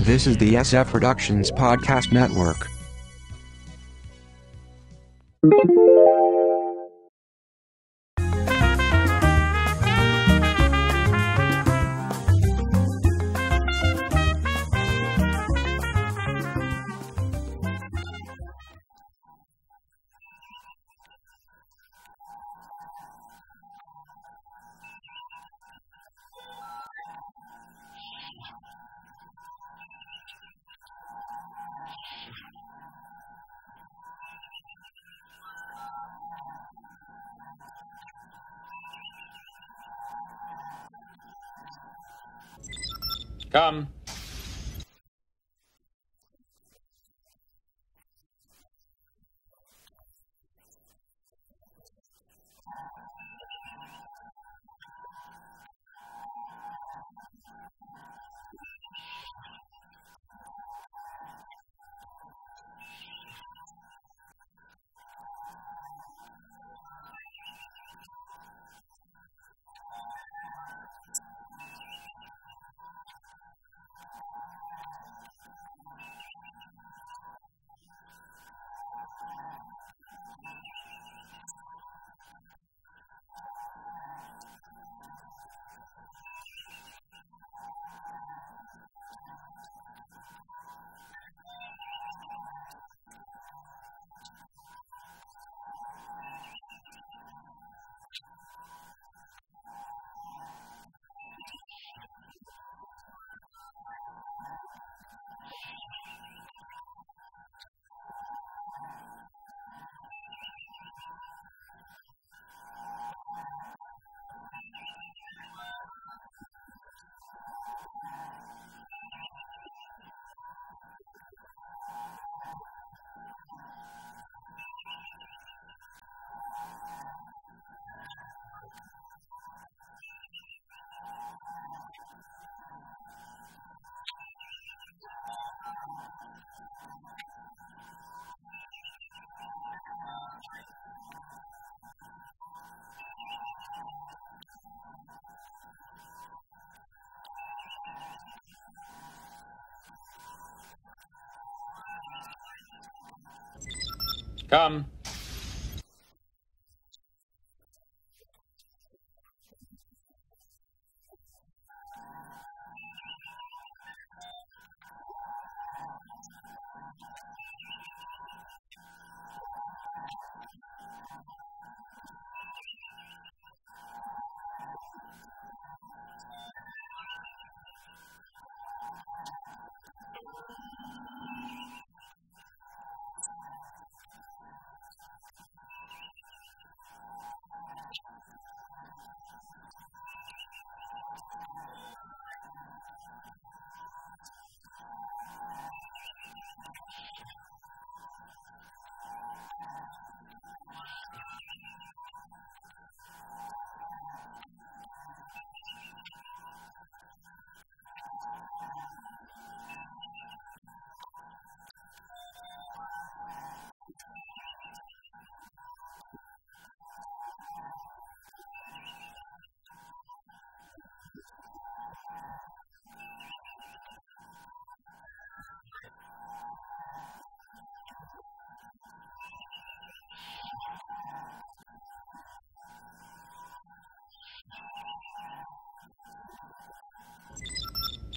This is the SF Productions Podcast Network. Come. Come.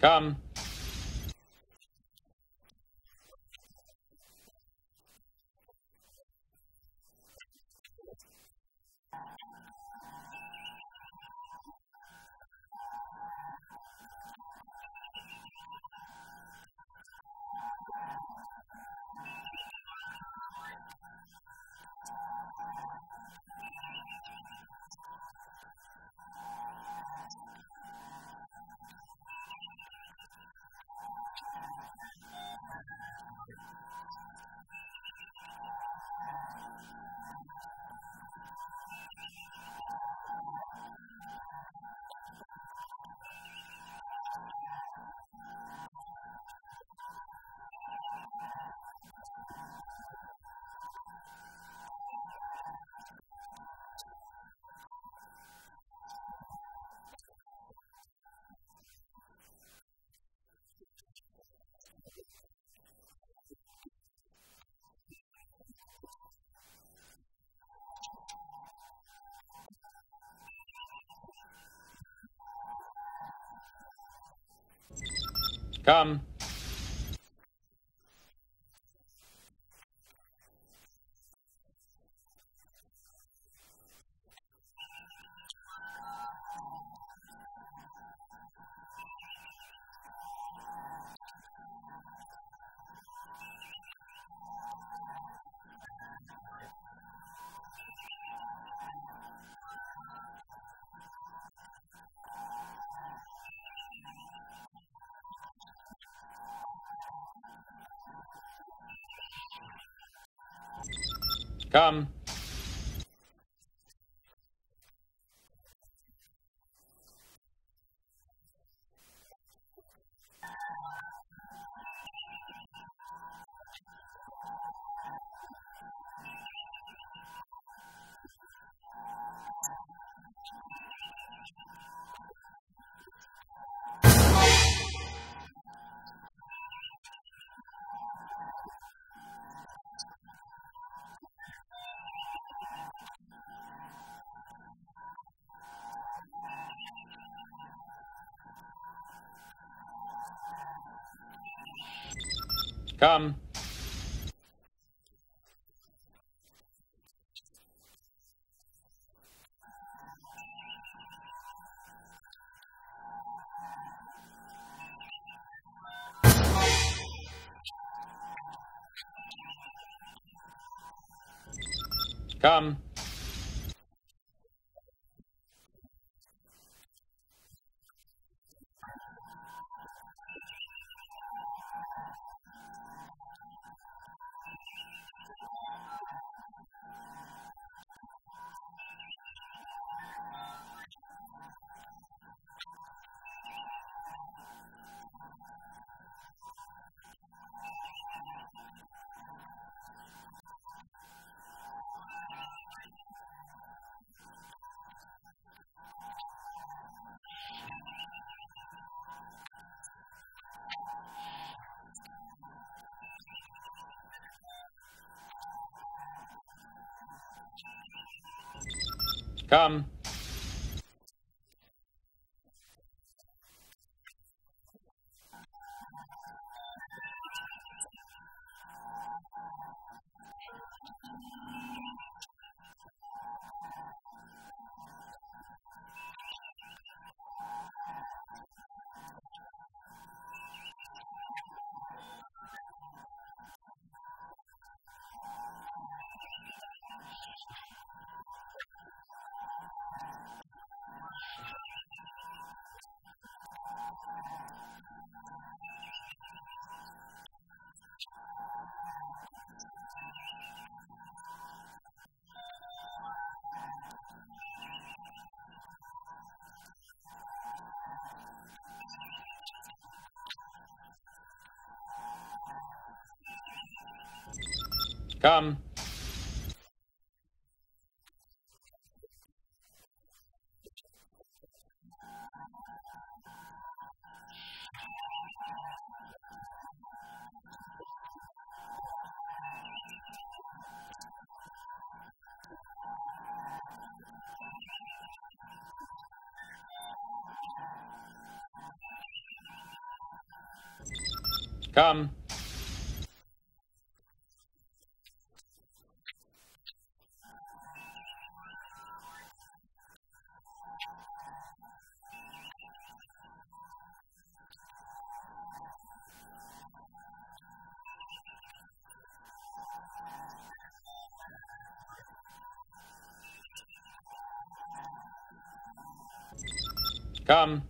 Come. Come. Come. Come. Come. Come. Come.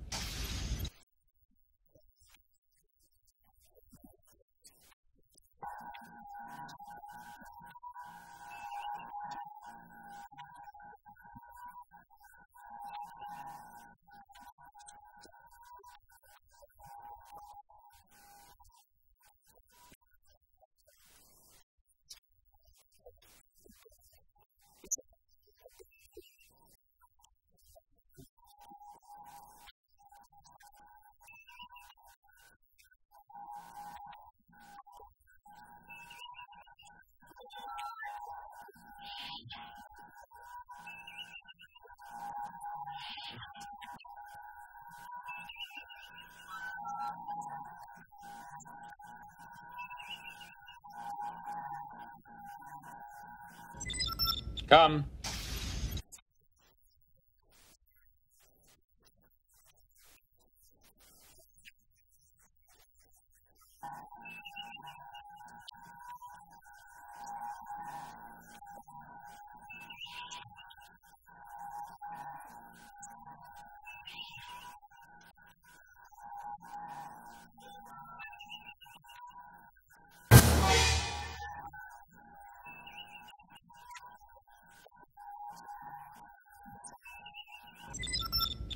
Come.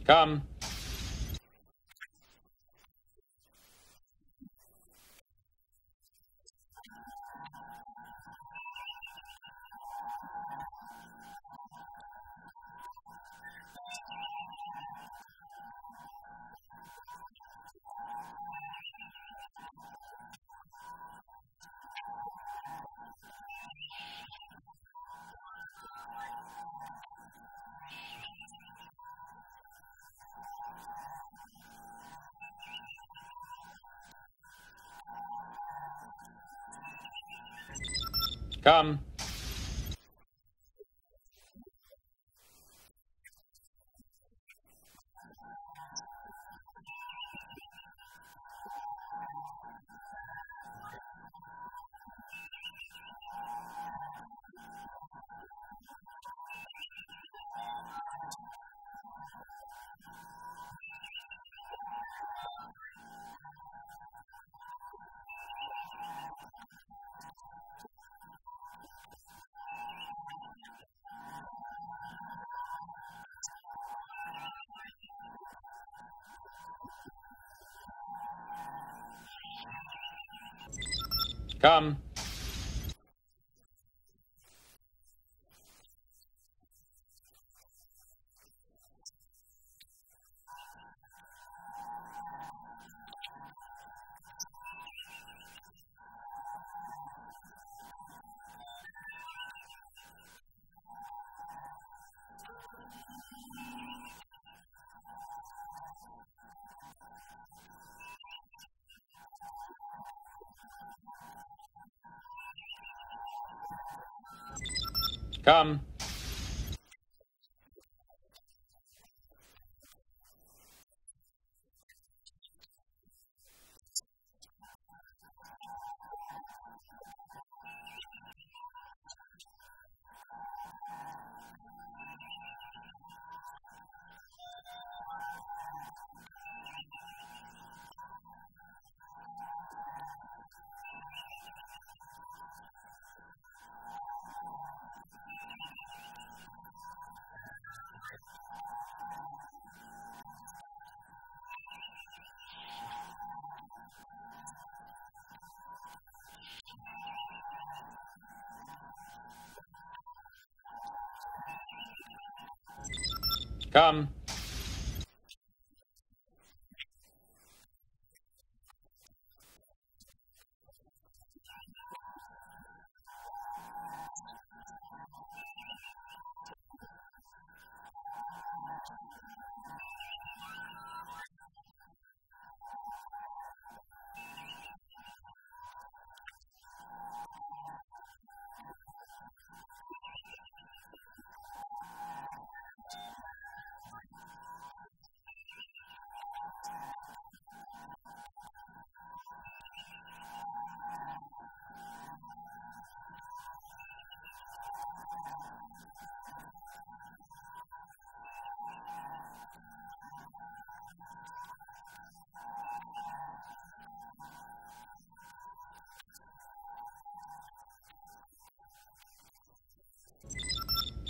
Come. Come. Come. Come. Come.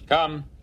Come.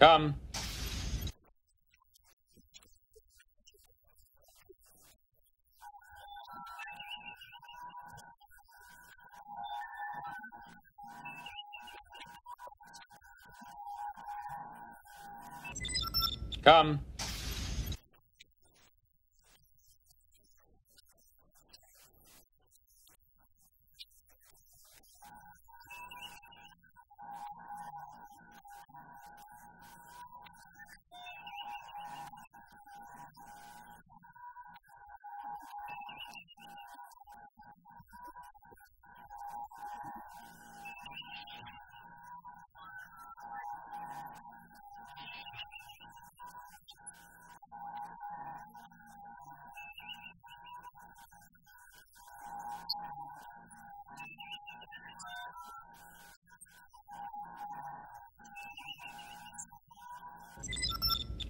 Come. Come.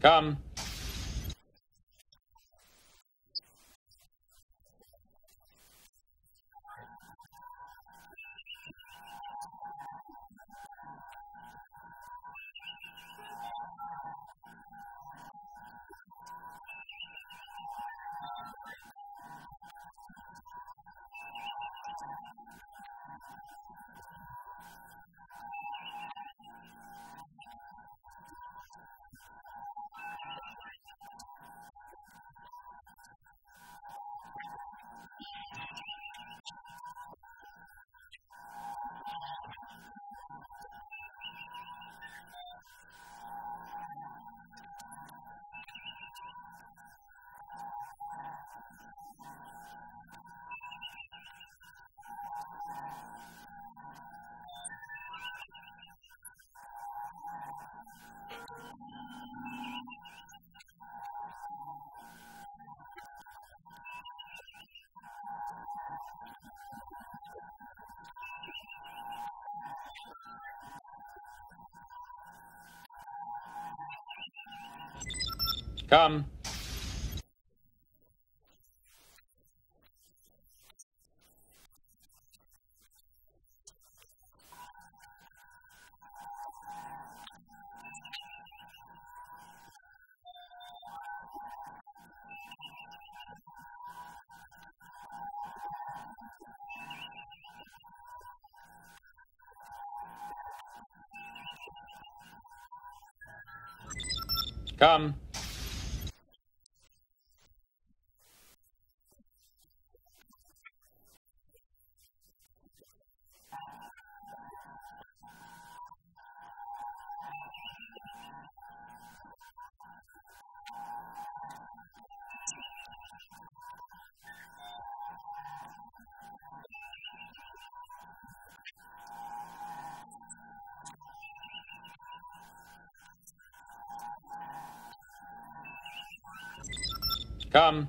Come. Come. Come. Come.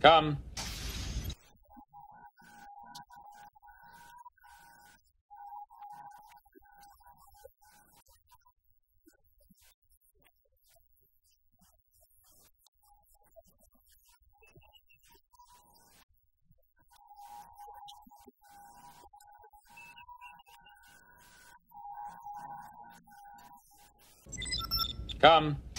Come. Come.